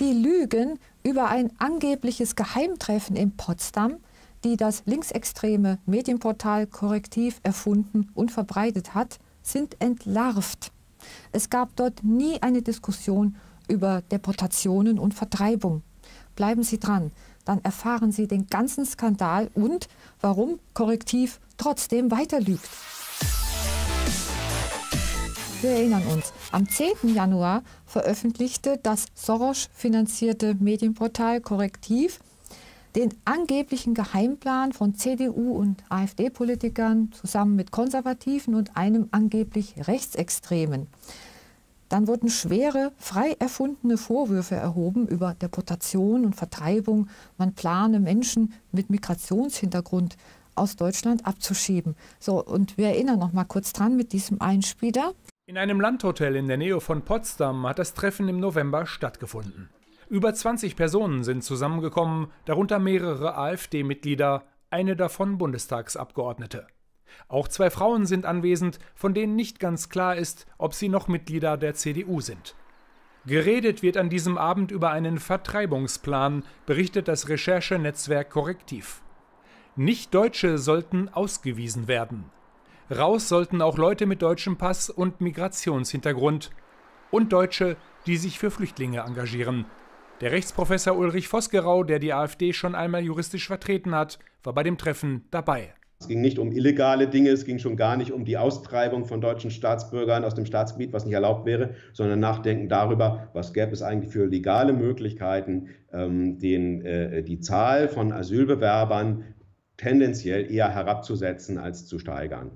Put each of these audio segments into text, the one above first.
Die lügen über ein angebliches Geheimtreffen in Potsdam, die das linksextreme Medienportal Korrektiv erfunden und verbreitet hat, sind entlarvt. Es gab dort nie eine Diskussion über Deportationen und Vertreibung. Bleiben Sie dran, dann erfahren Sie den ganzen Skandal und warum Korrektiv trotzdem weiter lügt. Wir erinnern uns, am 10. Januar veröffentlichte das Soros-finanzierte Medienportal Korrektiv den angeblichen Geheimplan von CDU und AfD-Politikern zusammen mit Konservativen und einem angeblich Rechtsextremen. Dann wurden schwere, frei erfundene Vorwürfe erhoben über Deportation und Vertreibung. Man plane Menschen mit Migrationshintergrund aus Deutschland abzuschieben. So, und wir erinnern noch mal kurz dran mit diesem Einspieler. In einem Landhotel in der Nähe von Potsdam hat das Treffen im November stattgefunden. Über 20 Personen sind zusammengekommen, darunter mehrere AfD-Mitglieder, eine davon Bundestagsabgeordnete. Auch zwei Frauen sind anwesend, von denen nicht ganz klar ist, ob sie noch Mitglieder der CDU sind. Geredet wird an diesem Abend über einen Vertreibungsplan, berichtet das Recherchenetzwerk Korrektiv. Nicht-Deutsche sollten ausgewiesen werden. Raus sollten auch Leute mit deutschem Pass und Migrationshintergrund und Deutsche, die sich für Flüchtlinge engagieren, der Rechtsprofessor Ulrich Vosgerau, der die AfD schon einmal juristisch vertreten hat, war bei dem Treffen dabei. Es ging nicht um illegale Dinge, es ging schon gar nicht um die Austreibung von deutschen Staatsbürgern aus dem Staatsgebiet, was nicht erlaubt wäre, sondern nachdenken darüber, was gäbe es eigentlich für legale Möglichkeiten, ähm, den, äh, die Zahl von Asylbewerbern tendenziell eher herabzusetzen als zu steigern.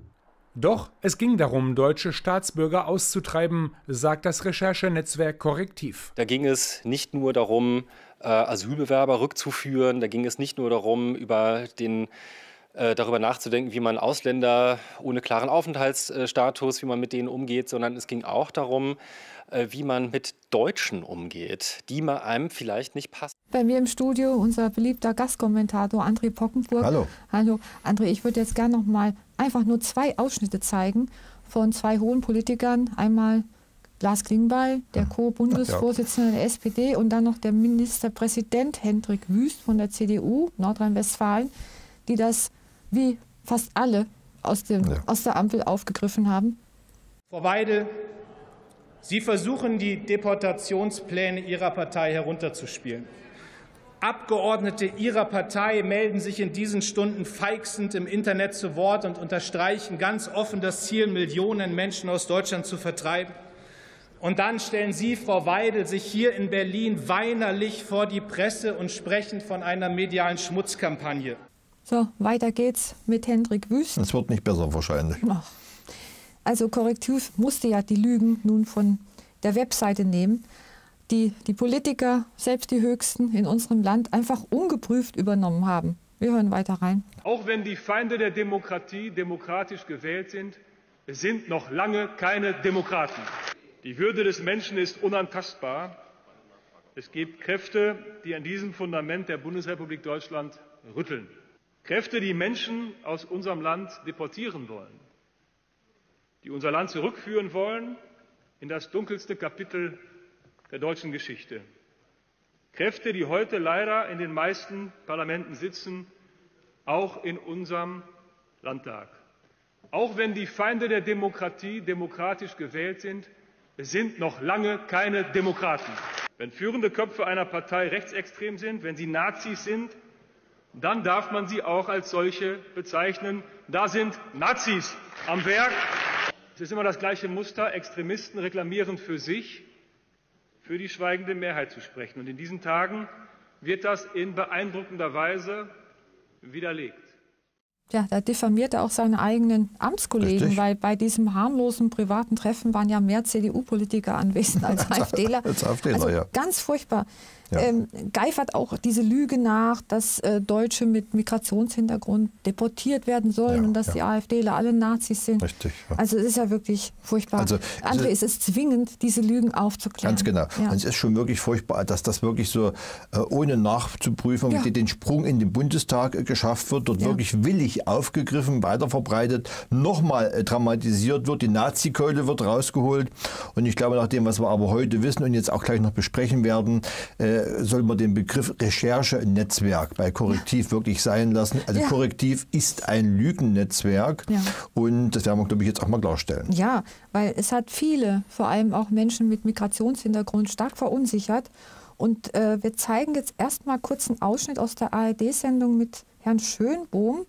Doch es ging darum, deutsche Staatsbürger auszutreiben, sagt das Recherchenetzwerk Korrektiv. Da ging es nicht nur darum, äh, Asylbewerber rückzuführen, da ging es nicht nur darum, über den darüber nachzudenken, wie man Ausländer ohne klaren Aufenthaltsstatus, wie man mit denen umgeht, sondern es ging auch darum, äh, wie man mit Deutschen umgeht, die man einem vielleicht nicht passt. Bei mir im Studio unser beliebter Gastkommentator André Pockenburg. Hallo. Hallo, André, ich würde jetzt gerne noch mal einfach nur zwei Ausschnitte zeigen von zwei hohen Politikern. Einmal Lars Klingbeil, der Co-Bundesvorsitzende der SPD, und dann noch der Ministerpräsident Hendrik Wüst von der CDU Nordrhein-Westfalen, die das wie fast alle aus, dem, ja. aus der Ampel aufgegriffen haben. Frau Weidel, Sie versuchen, die Deportationspläne Ihrer Partei herunterzuspielen. Abgeordnete Ihrer Partei melden sich in diesen Stunden feixend im Internet zu Wort und unterstreichen ganz offen das Ziel, Millionen Menschen aus Deutschland zu vertreiben. Und dann stellen Sie, Frau Weidel, sich hier in Berlin weinerlich vor die Presse und sprechen von einer medialen Schmutzkampagne. So, weiter geht's mit Hendrik Wüst. Es wird nicht besser wahrscheinlich. Also Korrektiv musste ja die Lügen nun von der Webseite nehmen, die die Politiker, selbst die Höchsten in unserem Land, einfach ungeprüft übernommen haben. Wir hören weiter rein. Auch wenn die Feinde der Demokratie demokratisch gewählt sind, es sind noch lange keine Demokraten. Die Würde des Menschen ist unantastbar. Es gibt Kräfte, die an diesem Fundament der Bundesrepublik Deutschland rütteln. Kräfte, die Menschen aus unserem Land deportieren wollen die unser Land zurückführen wollen in das dunkelste Kapitel der deutschen Geschichte. Kräfte, die heute leider in den meisten Parlamenten sitzen, auch in unserem Landtag. Auch wenn die Feinde der Demokratie demokratisch gewählt sind, sind noch lange keine Demokraten. Wenn führende Köpfe einer Partei rechtsextrem sind, wenn sie Nazis sind, dann darf man sie auch als solche bezeichnen. Da sind Nazis am Werk. Es ist immer das gleiche Muster. Extremisten reklamieren für sich, für die schweigende Mehrheit zu sprechen. Und in diesen Tagen wird das in beeindruckender Weise widerlegt. Ja, da diffamiert er auch seine eigenen Amtskollegen, Richtig. weil bei diesem harmlosen privaten Treffen waren ja mehr CDU-Politiker anwesend als AfDler. als AfDler, also ja. Ganz furchtbar. Ja. ähm, geifert auch diese Lüge nach, dass äh, Deutsche mit Migrationshintergrund deportiert werden sollen ja, und dass ja. die AfDler alle Nazis sind. Richtig. Also es ist ja wirklich furchtbar. Also, André, es ist zwingend, diese Lügen aufzuklären. Ganz genau. Und es ist schon wirklich furchtbar, dass das wirklich so äh, ohne nachzuprüfen, ja. den Sprung in den Bundestag äh, geschafft wird, dort wirklich willig aufgegriffen, weiterverbreitet, nochmal äh, dramatisiert wird, die Nazi-Keule wird rausgeholt. Und ich glaube, nach dem, was wir aber heute wissen und jetzt auch gleich noch besprechen werden, äh, soll man den Begriff Recherchenetzwerk bei Korrektiv wirklich sein lassen. Also ja. Korrektiv ist ein Lügennetzwerk ja. und das werden wir, glaube ich, jetzt auch mal klarstellen. Ja, weil es hat viele, vor allem auch Menschen mit Migrationshintergrund, stark verunsichert. Und äh, wir zeigen jetzt erstmal kurz einen Ausschnitt aus der ARD-Sendung mit Herrn Schönbohm,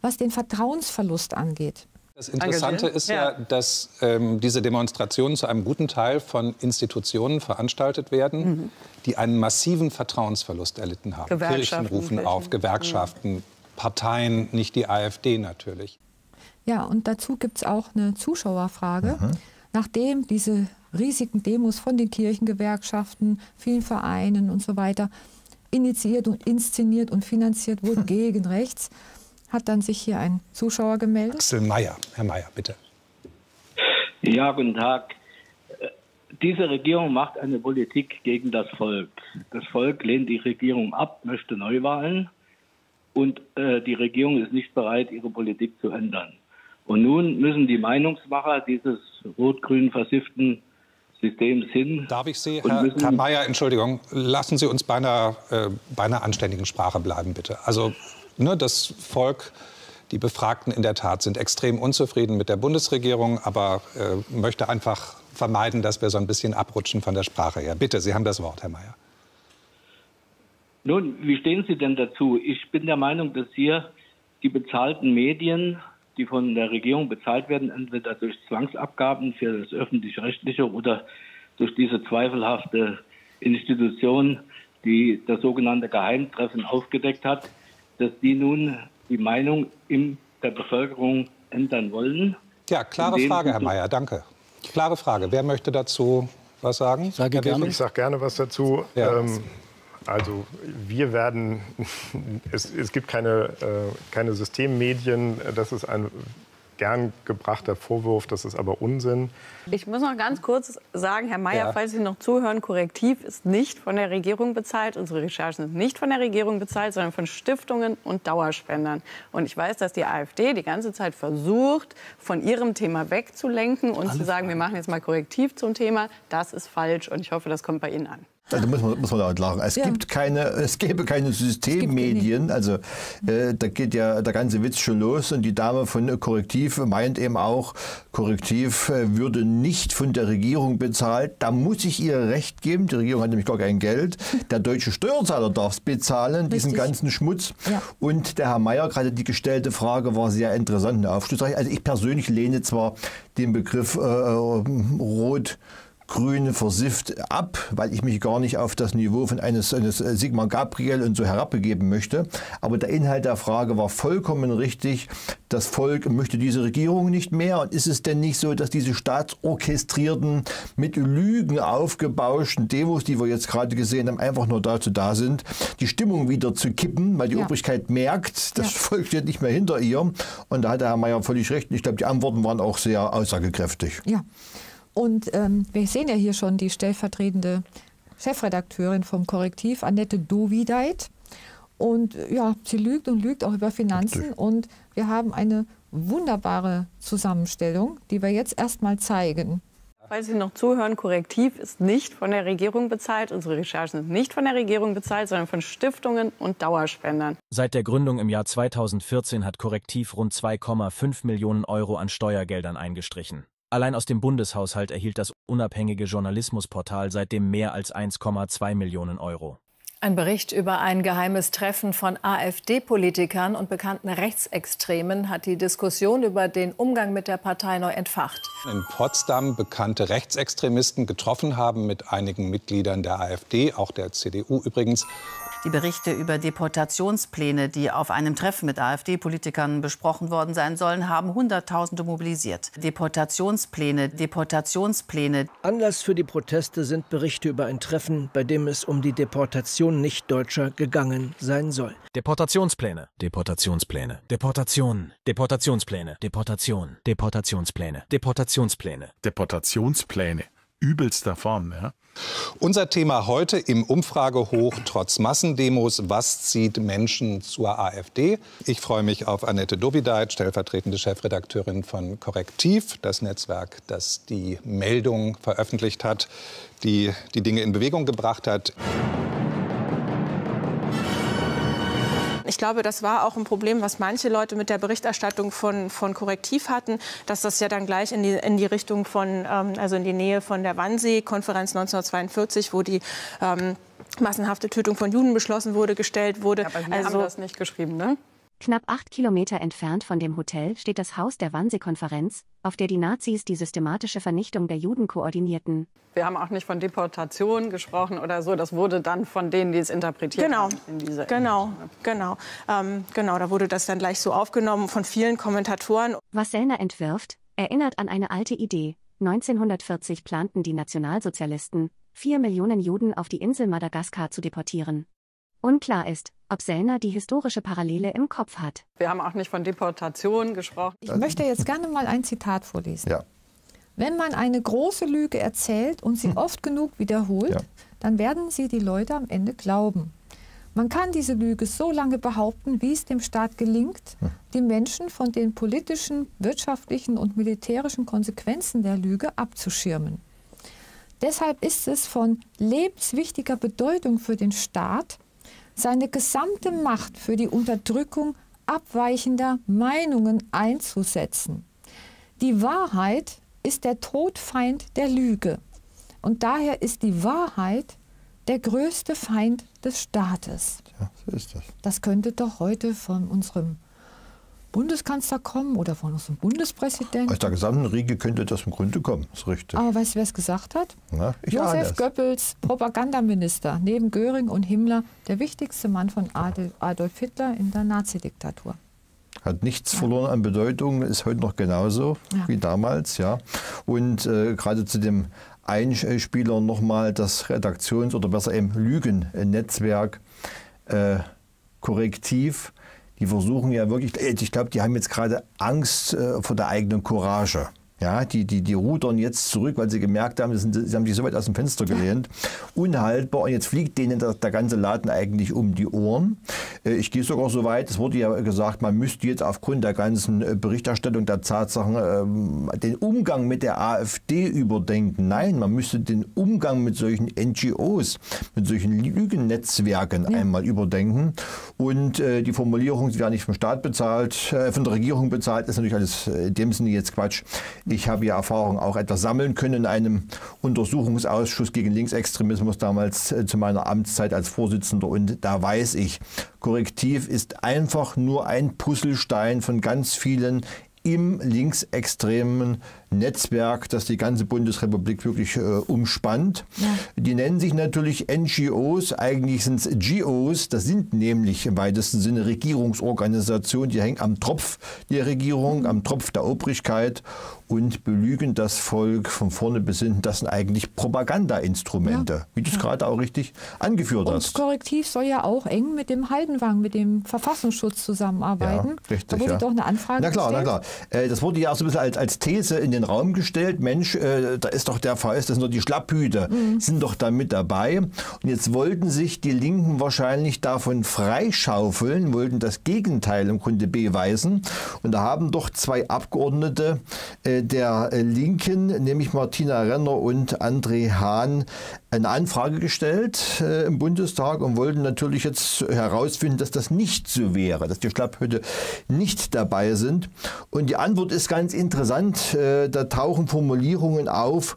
was den Vertrauensverlust angeht. Das Interessante ist ja, dass ähm, diese Demonstrationen zu einem guten Teil von Institutionen veranstaltet werden, mhm. die einen massiven Vertrauensverlust erlitten haben. Kirchen rufen Kirchen. auf, Gewerkschaften, mhm. Parteien, nicht die AfD natürlich. Ja, und dazu gibt es auch eine Zuschauerfrage. Mhm. Nachdem diese riesigen Demos von den Kirchengewerkschaften, vielen Vereinen und so weiter initiiert und inszeniert und finanziert wurden gegen rechts, hat dann sich hier ein Zuschauer gemeldet. Axel Mayer. Herr Mayer, bitte. Ja, guten Tag. Diese Regierung macht eine Politik gegen das Volk. Das Volk lehnt die Regierung ab, möchte Neuwahlen und äh, die Regierung ist nicht bereit, ihre Politik zu ändern. Und nun müssen die Meinungsmacher dieses rot-grün versifften Systems hin. Darf ich Sie, Herr, Herr Mayer, Entschuldigung, lassen Sie uns bei einer, äh, bei einer anständigen Sprache bleiben, bitte. Also ne, das Volk, die Befragten in der Tat sind extrem unzufrieden mit der Bundesregierung, aber äh, möchte einfach vermeiden, dass wir so ein bisschen abrutschen von der Sprache her. Bitte, Sie haben das Wort, Herr Mayer. Nun, wie stehen Sie denn dazu? Ich bin der Meinung, dass hier die bezahlten Medien, die von der Regierung bezahlt werden, entweder durch Zwangsabgaben für das öffentlich-rechtliche oder durch diese zweifelhafte Institution, die das sogenannte Geheimtreffen aufgedeckt hat, dass die nun die Meinung in der Bevölkerung ändern wollen. Ja, klare Frage, Herr Mayer, danke. Klare Frage. Wer möchte dazu was sagen? Ich sage gerne, ich sage gerne was dazu. Ja. Ähm, also wir werden, es, es gibt keine, äh, keine Systemmedien, das ist ein gern gebrachter Vorwurf, das ist aber Unsinn. Ich muss noch ganz kurz sagen, Herr Mayer, ja. falls Sie noch zuhören, Korrektiv ist nicht von der Regierung bezahlt. Unsere Recherchen sind nicht von der Regierung bezahlt, sondern von Stiftungen und Dauerspendern. Und ich weiß, dass die AfD die ganze Zeit versucht, von ihrem Thema wegzulenken und Alles zu sagen, wir machen jetzt mal Korrektiv zum Thema. Das ist falsch und ich hoffe, das kommt bei Ihnen an. Also muss man, muss man laut lachen. Es, ja. gibt keine, es gäbe keine Systemmedien. Also äh, da geht ja der ganze Witz schon los. Und die Dame von Korrektiv meint eben auch, Korrektiv äh, würde nicht von der Regierung bezahlt. Da muss ich ihr recht geben. Die Regierung hat nämlich gar kein Geld. Der deutsche Steuerzahler darf es bezahlen, Richtig. diesen ganzen Schmutz. Ja. Und der Herr Mayer, gerade die gestellte Frage war sehr interessant und aufschlussreich. Also ich persönlich lehne zwar den Begriff äh, äh Rot grün versifft ab, weil ich mich gar nicht auf das Niveau von eines, eines Sigmar Gabriel und so herabbegeben möchte. Aber der Inhalt der Frage war vollkommen richtig. Das Volk möchte diese Regierung nicht mehr. Und ist es denn nicht so, dass diese staatsorchestrierten, mit Lügen aufgebauschten Demos, die wir jetzt gerade gesehen haben, einfach nur dazu da sind, die Stimmung wieder zu kippen, weil die ja. Obrigkeit merkt, das ja. Volk steht nicht mehr hinter ihr. Und da hat der Herr Mayer völlig recht. Ich glaube, die Antworten waren auch sehr aussagekräftig. Ja. Und ähm, wir sehen ja hier schon die stellvertretende Chefredakteurin vom Korrektiv, Annette Dovideit. Und ja, sie lügt und lügt auch über Finanzen. Und wir haben eine wunderbare Zusammenstellung, die wir jetzt erstmal zeigen. Falls Sie noch zuhören, Korrektiv ist nicht von der Regierung bezahlt. Unsere Recherchen sind nicht von der Regierung bezahlt, sondern von Stiftungen und Dauerspendern. Seit der Gründung im Jahr 2014 hat Korrektiv rund 2,5 Millionen Euro an Steuergeldern eingestrichen. Allein aus dem Bundeshaushalt erhielt das unabhängige Journalismusportal seitdem mehr als 1,2 Millionen Euro. Ein Bericht über ein geheimes Treffen von AfD-Politikern und bekannten Rechtsextremen hat die Diskussion über den Umgang mit der Partei neu entfacht. In Potsdam bekannte Rechtsextremisten getroffen haben mit einigen Mitgliedern der AfD, auch der CDU übrigens. Die Berichte über Deportationspläne, die auf einem Treffen mit AfD-Politikern besprochen worden sein sollen, haben Hunderttausende mobilisiert. Deportationspläne, Deportationspläne. Anlass für die Proteste sind Berichte über ein Treffen, bei dem es um die Deportation Nicht-Deutscher gegangen sein soll. Deportationspläne, Deportationspläne, Deportation, Deportationspläne, Deportation, Deportationspläne, Deportationspläne. Deportationspläne. Übelster Form, ja. Unser Thema heute im Umfragehoch trotz Massendemos. Was zieht Menschen zur AfD? Ich freue mich auf Annette Dovideit, stellvertretende Chefredakteurin von Korrektiv, das Netzwerk, das die Meldung veröffentlicht hat, die die Dinge in Bewegung gebracht hat. Ich glaube, das war auch ein Problem, was manche Leute mit der Berichterstattung von, von Korrektiv hatten, dass das ja dann gleich in die, in die Richtung von, ähm, also in die Nähe von der Wannsee-Konferenz 1942, wo die ähm, massenhafte Tötung von Juden beschlossen wurde, gestellt wurde. Ja, aber wir also, haben das nicht geschrieben, ne? Knapp acht Kilometer entfernt von dem Hotel steht das Haus der Wannsee-Konferenz, auf der die Nazis die systematische Vernichtung der Juden koordinierten. Wir haben auch nicht von Deportation gesprochen oder so. Das wurde dann von denen, die es interpretiert genau. haben. In diese genau, genau, ähm, genau. Da wurde das dann gleich so aufgenommen von vielen Kommentatoren. Was Sellner entwirft, erinnert an eine alte Idee. 1940 planten die Nationalsozialisten, vier Millionen Juden auf die Insel Madagaskar zu deportieren. Unklar ist, ob Sellner die historische Parallele im Kopf hat. Wir haben auch nicht von Deportation gesprochen. Ich möchte jetzt gerne mal ein Zitat vorlesen. Ja. Wenn man eine große Lüge erzählt und sie hm. oft genug wiederholt, ja. dann werden sie die Leute am Ende glauben. Man kann diese Lüge so lange behaupten, wie es dem Staat gelingt, hm. die Menschen von den politischen, wirtschaftlichen und militärischen Konsequenzen der Lüge abzuschirmen. Deshalb ist es von lebenswichtiger Bedeutung für den Staat, seine gesamte Macht für die Unterdrückung abweichender Meinungen einzusetzen. Die Wahrheit ist der Todfeind der Lüge. Und daher ist die Wahrheit der größte Feind des Staates. Ja, so ist das. Das könnte doch heute von unserem Bundeskanzler kommen oder von unserem Bundespräsidenten. Aus der gesamten Riege könnte das im Grunde kommen, das ist richtig. Aber weißt du, wer es gesagt hat? Na, Josef Goebbels, Propagandaminister, neben Göring und Himmler, der wichtigste Mann von Adolf Hitler in der Nazidiktatur. Hat nichts verloren an Bedeutung, ist heute noch genauso ja. wie damals. Ja. Und äh, gerade zu dem Einspieler nochmal das Redaktions- oder besser eben Lügennetzwerk äh, Korrektiv die versuchen ja wirklich, ich glaube, die haben jetzt gerade Angst äh, vor der eigenen Courage. Ja, die, die, die rudern jetzt zurück, weil sie gemerkt haben, sind, sie haben sich so weit aus dem Fenster gelehnt. Unhaltbar. Und jetzt fliegt denen der, der ganze Laden eigentlich um die Ohren. Äh, ich gehe sogar so weit, es wurde ja gesagt, man müsste jetzt aufgrund der ganzen äh, Berichterstattung der Tatsachen ähm, den Umgang mit der AfD überdenken. Nein, man müsste den Umgang mit solchen NGOs, mit solchen Lügennetzwerken ja. einmal überdenken. Und äh, die Formulierung, sie werden nicht vom Staat bezahlt, von der Regierung bezahlt, ist natürlich alles in dem Sinne jetzt Quatsch. Ich habe ja Erfahrung auch etwas sammeln können in einem Untersuchungsausschuss gegen Linksextremismus damals äh, zu meiner Amtszeit als Vorsitzender. Und da weiß ich, Korrektiv ist einfach nur ein Puzzlestein von ganz vielen im linksextremen Netzwerk, das die ganze Bundesrepublik wirklich äh, umspannt. Ja. Die nennen sich natürlich NGOs, eigentlich sind es GOs, das sind nämlich im weitesten Sinne Regierungsorganisationen, die hängen am Tropf der Regierung, am Tropf der Obrigkeit und belügen das Volk von vorne bis hinten. Das sind eigentlich Propagandainstrumente, ja. wie du es ja. gerade auch richtig angeführt und hast. Korrektiv soll ja auch eng mit dem Heidenwang, mit dem Verfassungsschutz zusammenarbeiten. Ja, richtig, da wurde doch eine Anfrage Na klar, gestellt. na klar. Äh, das wurde ja auch so ein bisschen als, als These in den den Raum gestellt, Mensch, äh, da ist doch der VS, das sind doch die Schlapphüte, mhm. sind doch da mit dabei. Und jetzt wollten sich die Linken wahrscheinlich davon freischaufeln, wollten das Gegenteil im Grunde beweisen. Und da haben doch zwei Abgeordnete äh, der Linken, nämlich Martina Renner und André Hahn, eine Anfrage gestellt äh, im Bundestag und wollten natürlich jetzt herausfinden, dass das nicht so wäre, dass die Schlapphüte nicht dabei sind. Und die Antwort ist ganz interessant. Äh, da tauchen Formulierungen auf,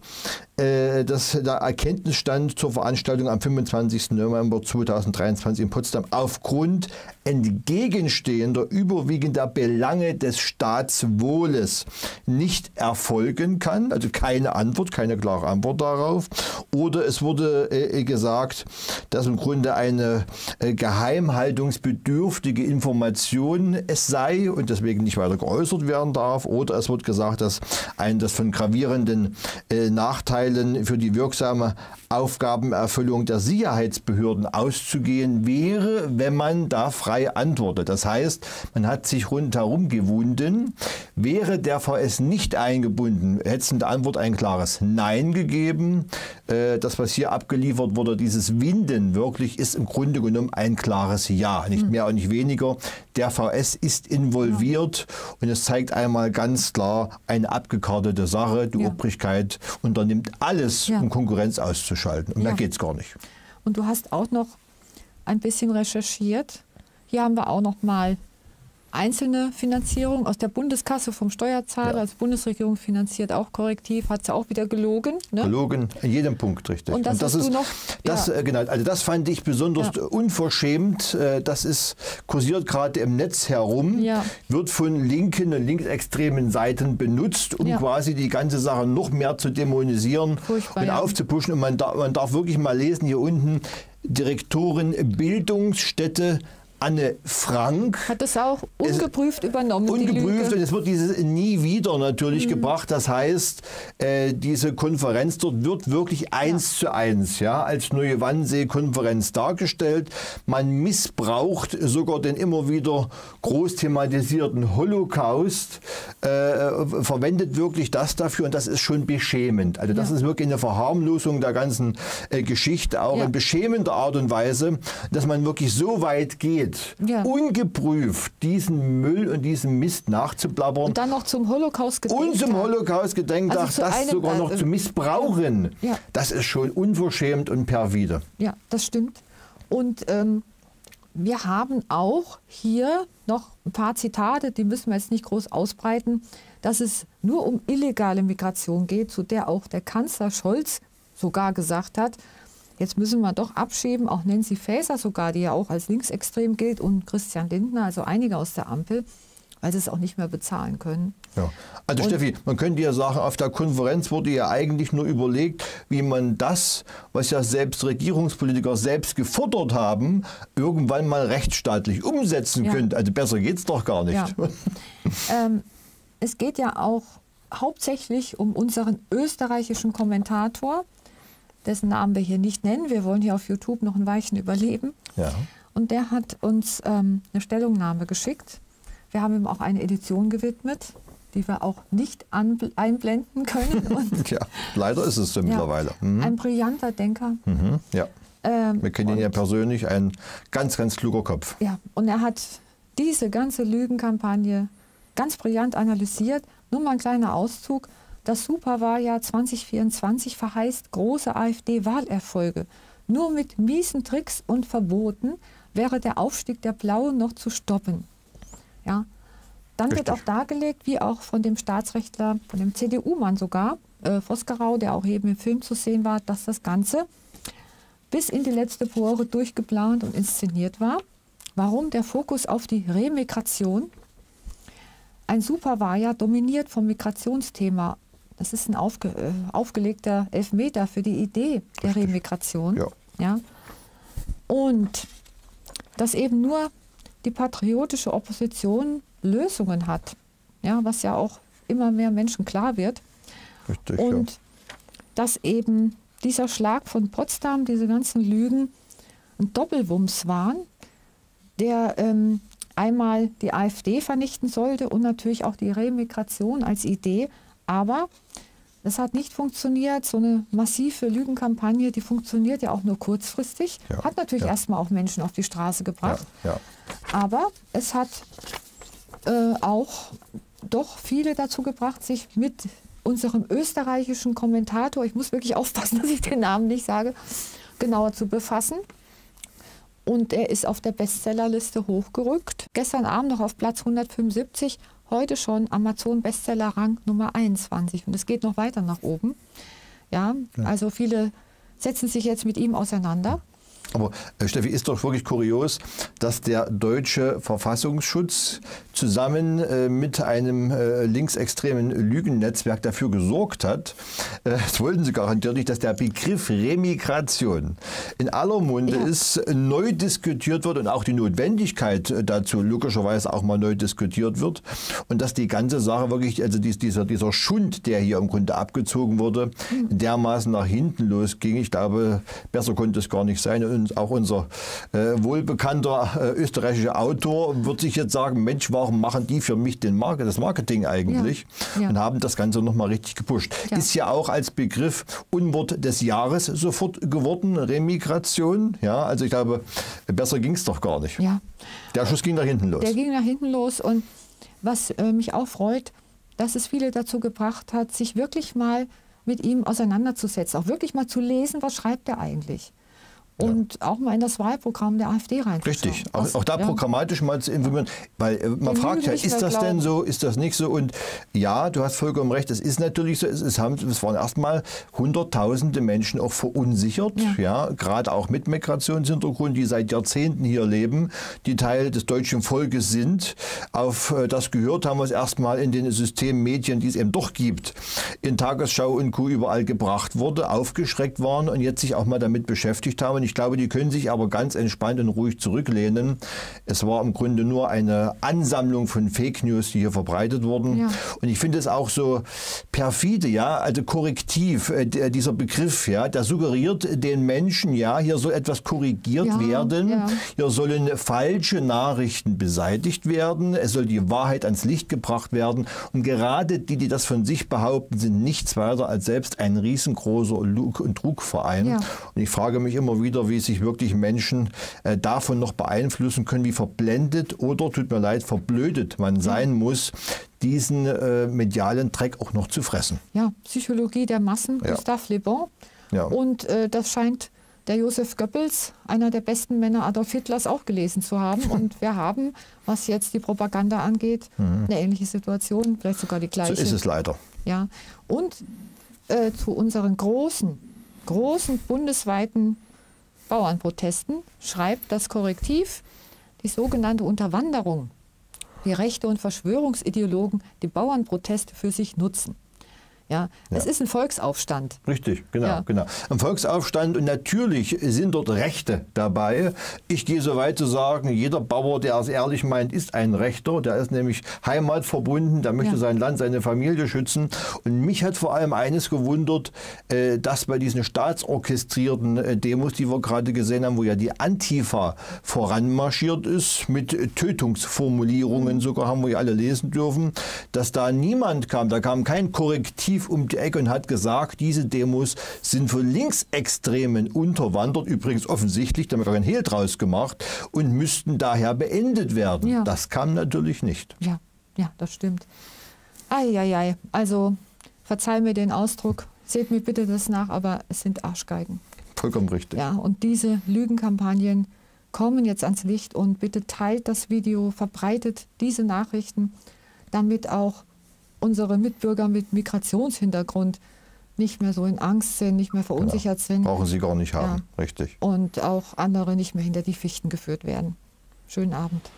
dass der Erkenntnisstand zur Veranstaltung am 25. November 2023 in Potsdam aufgrund entgegenstehender überwiegender Belange des Staatswohles nicht erfolgen kann. Also keine Antwort, keine klare Antwort darauf. Oder es wurde äh, gesagt, dass im Grunde eine äh, geheimhaltungsbedürftige Information es sei und deswegen nicht weiter geäußert werden darf. Oder es wird gesagt, dass ein das von gravierenden äh, Nachteilen für die wirksame Aufgabenerfüllung der Sicherheitsbehörden auszugehen wäre, wenn man da frei antwortet. Das heißt, man hat sich rundherum gewunden. Wäre der VS nicht eingebunden, hätte es in der Antwort ein klares Nein gegeben. Äh, das, was hier abgeliefert wurde, dieses Winden wirklich, ist im Grunde genommen ein klares Ja. Nicht mehr und nicht weniger. Der VS ist involviert und es zeigt einmal ganz klar eine abgekartete Sache. Die ja. Obrigkeit unternimmt alles, ja. um Konkurrenz auszuschalten. Und ja. mehr geht es gar nicht. Und du hast auch noch ein bisschen recherchiert. Hier haben wir auch noch mal einzelne Finanzierung aus der Bundeskasse vom Steuerzahler ja. als Bundesregierung finanziert, auch korrektiv, hat sie auch wieder gelogen. Ne? Gelogen, in jedem Punkt, richtig. Und das, Und das ist, noch, das, ja. äh, genau, also das fand ich besonders ja. unverschämt. Äh, das ist kursiert gerade im Netz herum, wird von linken und linksextremen Seiten benutzt, um quasi die ganze Sache noch mehr zu dämonisieren Furchtbar, und aufzupuschen. Und man darf, man darf wirklich mal lesen hier unten, Direktorin Bildungsstätte Anne Frank. Hat das auch ungeprüft es, übernommen? Ungeprüft und es wird dieses nie wieder natürlich mhm. gebracht. Das heißt, äh, diese Konferenz dort wird wirklich eins ja. zu eins ja, als neue Wannsee-Konferenz dargestellt. Man missbraucht sogar den immer wieder groß thematisierten Holocaust, äh, verwendet wirklich das dafür und das ist schon beschämend. Also das ja. ist wirklich eine Verharmlosung der ganzen äh, Geschichte, auch ja. in beschämender Art und Weise, dass man wirklich so weit geht, Zeit, ja. ungeprüft diesen Müll und diesen Mist nachzuplappern. Und dann noch zum Holocaust-Gedenktag. Und zum Holocaust-Gedenktag, also das einem, sogar noch äh, zu missbrauchen. Ja. Das ist schon unverschämt und perfide. Ja, das stimmt. Und ähm, wir haben auch hier noch ein paar Zitate, die müssen wir jetzt nicht groß ausbreiten, dass es nur um illegale Migration geht, zu der auch der Kanzler Scholz sogar gesagt hat, Jetzt müssen wir doch abschieben, auch Nancy Faeser sogar, die ja auch als linksextrem gilt, und Christian Lindner, also einige aus der Ampel, weil sie es auch nicht mehr bezahlen können. Ja. Also und Steffi, man könnte ja sagen, auf der Konferenz wurde ja eigentlich nur überlegt, wie man das, was ja selbst Regierungspolitiker selbst gefordert haben, irgendwann mal rechtsstaatlich umsetzen ja. könnte. Also besser geht es doch gar nicht. Ja. ähm, es geht ja auch hauptsächlich um unseren österreichischen Kommentator, dessen Namen wir hier nicht nennen. Wir wollen hier auf YouTube noch ein Weilchen überleben. Ja. Und der hat uns ähm, eine Stellungnahme geschickt. Wir haben ihm auch eine Edition gewidmet, die wir auch nicht einblenden können. Und ja, leider ist es so mittlerweile. Mhm. Ein brillanter Denker. Mhm, ja. Ähm, wir kennen ihn ja persönlich, ein ganz, ganz kluger Kopf. Ja, und er hat diese ganze Lügenkampagne ganz brillant analysiert. Nur mal ein kleiner Auszug. Das Superwahljahr 2024 verheißt große AfD-Wahlerfolge. Nur mit miesen Tricks und Verboten wäre der Aufstieg der Blauen noch zu stoppen. Ja. Dann Richtig. wird auch dargelegt, wie auch von dem Staatsrechtler, von dem CDU-Mann sogar, äh, Vosgerau, der auch eben im Film zu sehen war, dass das Ganze bis in die letzte Pore durchgeplant und inszeniert war. Warum der Fokus auf die Remigration? Ein Superwahljahr dominiert vom Migrationsthema das ist ein aufge, äh, aufgelegter Elfmeter für die Idee der Remigration. Ja. ja. Und dass eben nur die patriotische Opposition Lösungen hat, ja, was ja auch immer mehr Menschen klar wird. Richtig, und ja. dass eben dieser Schlag von Potsdam, diese ganzen Lügen, ein Doppelwumms waren, der ähm, einmal die AfD vernichten sollte und natürlich auch die Remigration als Idee aber es hat nicht funktioniert. So eine massive Lügenkampagne, die funktioniert ja auch nur kurzfristig. Ja, hat natürlich ja. erstmal auch Menschen auf die Straße gebracht. Ja, Aber es hat äh, auch doch viele dazu gebracht, sich mit unserem österreichischen Kommentator, ich muss wirklich aufpassen, dass ich den Namen nicht sage, genauer zu befassen. Und er ist auf der Bestsellerliste hochgerückt. Gestern Abend noch auf Platz 175 heute schon Amazon Bestseller Rang Nummer 21 und es geht noch weiter nach oben. Ja, ja. also viele setzen sich jetzt mit ihm auseinander. Aber äh, Steffi, ist doch wirklich kurios, dass der deutsche Verfassungsschutz zusammen äh, mit einem äh, linksextremen Lügennetzwerk dafür gesorgt hat, äh, das wollten sie garantiert nicht, dass der Begriff Remigration in aller Munde ja. ist, neu diskutiert wird und auch die Notwendigkeit äh, dazu logischerweise auch mal neu diskutiert wird und dass die ganze Sache wirklich, also dieser, dieser Schund, der hier im Grunde abgezogen wurde, mhm. dermaßen nach hinten losging. Ich glaube, besser konnte es gar nicht sein. Und und auch unser äh, wohlbekannter äh, österreichischer Autor wird sich jetzt sagen, Mensch, warum machen die für mich den Market, das Marketing eigentlich? Ja. Ja. Und haben das Ganze nochmal richtig gepusht. Ja. Ist ja auch als Begriff Unwort des Jahres sofort geworden, Remigration. Ja, also ich glaube, besser ging es doch gar nicht. Ja. Der Schuss ging nach hinten los. Der ging nach hinten los und was äh, mich auch freut, dass es viele dazu gebracht hat, sich wirklich mal mit ihm auseinanderzusetzen, auch wirklich mal zu lesen, was schreibt er eigentlich und ja. auch mal in das Wahlprogramm der AfD rein. Richtig, auch, auch, da ja. programmatisch mal zu informieren, weil äh, man Den fragt ja, ist das denn so, ist das nicht so? Und ja, du hast vollkommen recht, es ist natürlich so, es, es, haben, es waren erstmal hunderttausende Menschen auch verunsichert, ja, ja gerade auch mit Migrationshintergrund, die seit Jahrzehnten hier leben, die Teil des deutschen Volkes sind. Auf äh, das gehört haben wir es erstmal in den Systemmedien, die es eben doch gibt, in Tagesschau und Co. überall gebracht wurde, aufgeschreckt waren und jetzt sich auch mal damit beschäftigt haben und ich glaube, die können sich aber ganz entspannt und ruhig zurücklehnen. Es war im Grunde nur eine Ansammlung von Fake News, die hier verbreitet wurden. Ja. Und ich finde es auch so perfide, ja, also korrektiv, äh, dieser Begriff, ja, der suggeriert den Menschen, ja, hier soll etwas korrigiert ja, werden, ja. hier sollen falsche Nachrichten beseitigt werden, es soll die Wahrheit ans Licht gebracht werden. Und gerade die, die das von sich behaupten, sind nichts weiter als selbst ein riesengroßer Lug- und Trugverein. Und ich frage mich immer wieder, wieder, wie sich wirklich Menschen äh, davon noch beeinflussen können, wie verblendet oder, tut mir leid, verblödet man sein muss, diesen äh, medialen Dreck auch noch zu fressen. Ja, Psychologie der Massen, ja. Gustave Le Bon. Ja. Und äh, das scheint der Josef Goebbels, einer der besten Männer Adolf Hitlers, auch gelesen zu haben. Und wir haben, was jetzt die Propaganda angeht, mhm. eine ähnliche Situation, vielleicht sogar die gleiche. So ist es leider. Ja, und äh, zu unseren großen, großen bundesweiten Bauernprotesten schreibt das Korrektiv, die sogenannte Unterwanderung, wie Rechte und Verschwörungsideologen die Bauernproteste für sich nutzen. Ja, es ist ein Volksaufstand. Richtig, genau, ja. genau. Ein Volksaufstand und natürlich sind dort Rechte dabei. Ich gehe so weit zu sagen, jeder Bauer, der es ehrlich meint, ist ein Rechter. Der ist nämlich heimatverbunden, der möchte ja. sein Land, seine Familie schützen. Und mich hat vor allem eines gewundert, äh, dass bei diesen staatsorchestrierten äh, Demos, die wir gerade gesehen haben, wo ja die Antifa voranmarschiert ist, mit Tötungsformulierungen sogar haben wir ja alle lesen dürfen, dass da niemand kam, da kam kein Korrektiv tief um die Ecke und hat gesagt, diese Demos sind von Linksextremen unterwandert, übrigens offensichtlich, da haben wir keinen Hehl draus gemacht, und müssten daher beendet werden. Ja. Das kam natürlich nicht. Ja, ja, das stimmt. Eieiei, also verzeih mir den Ausdruck, seht mir bitte das nach, aber es sind Arschgeigen. Vollkommen richtig. Ja, und diese Lügenkampagnen kommen jetzt ans Licht und bitte teilt das Video, verbreitet diese Nachrichten, damit auch unsere Mitbürger mit Migrationshintergrund nicht mehr so in Angst sind, nicht mehr verunsichert ja, sind. Brauchen sie gar nicht haben, ja. richtig. Und auch andere nicht mehr hinter die Fichten geführt werden. Schönen Abend.